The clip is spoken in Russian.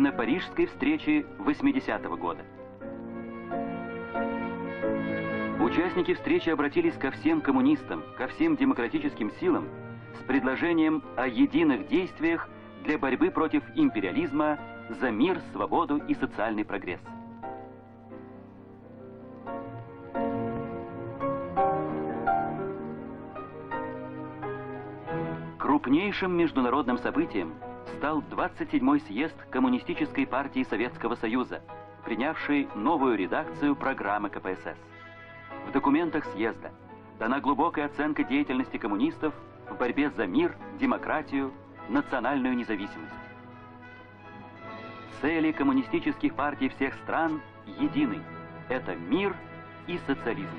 Парижской встречи 80-го года. Участники встречи обратились ко всем коммунистам, ко всем демократическим силам с предложением о единых действиях для борьбы против империализма за мир, свободу и социальный прогресс. Крупнейшим международным событием стал 27-й съезд Коммунистической партии Советского Союза, принявший новую редакцию программы КПСС. В документах съезда дана глубокая оценка деятельности коммунистов в борьбе за мир, демократию, национальную независимость. Цели коммунистических партий всех стран едины – это мир и социализм.